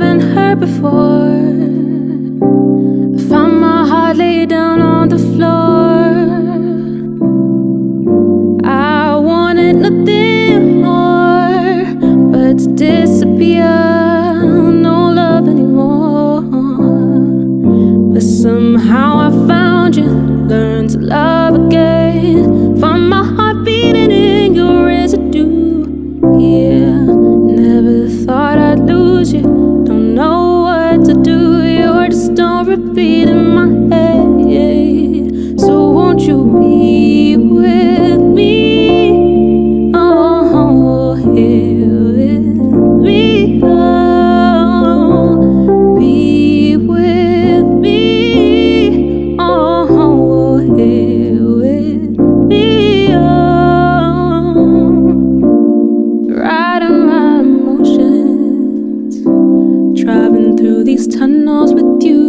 heard before. I found my heart laid down on the floor. I wanted nothing more but to disappear. No love anymore. But somehow I found you, learned to love again. Through these tunnels with you.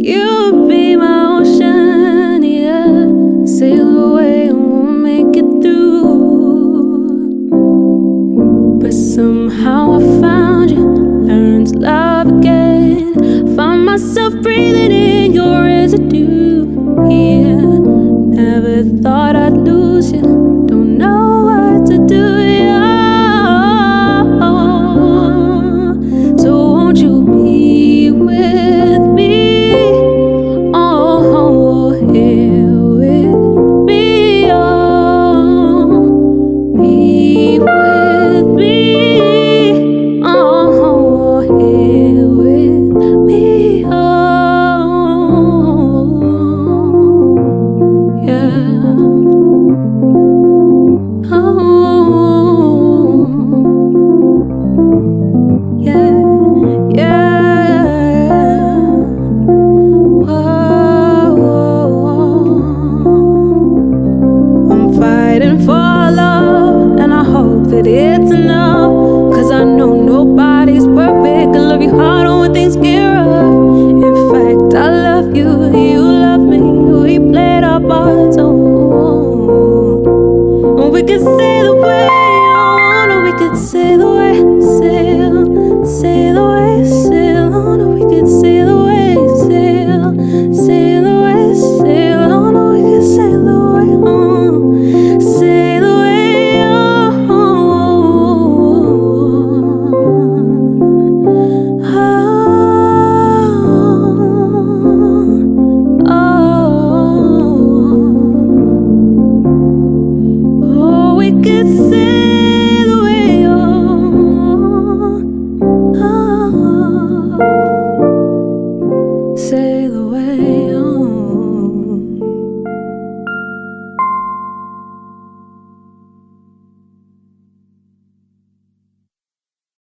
You'll be my ocean, yeah. Sail away and we'll make it through. But somehow I found you, learned to love again. Found myself breathing fighting for love, and I hope that it's enough. Cause I know nobody's perfect. I love you hard when things get rough. In fact, I love you, you love me. We played our parts. Oh, we could say the way I wanna, we could say the way, sail, oh, oh.